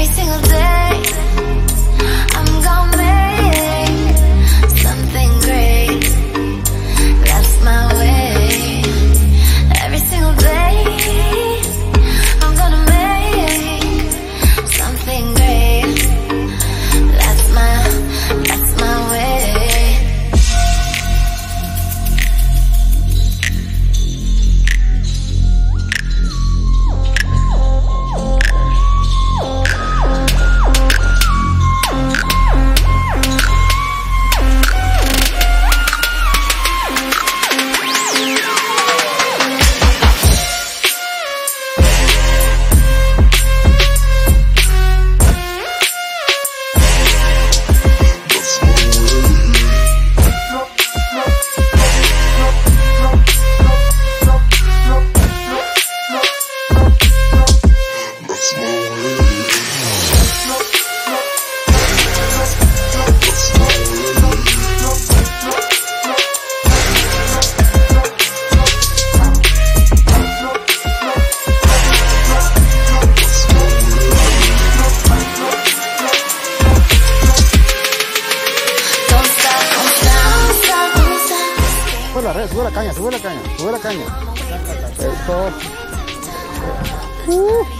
Every single day, Sube la red, sube la caña, sube la caña, sube la caña. Esto. Uh.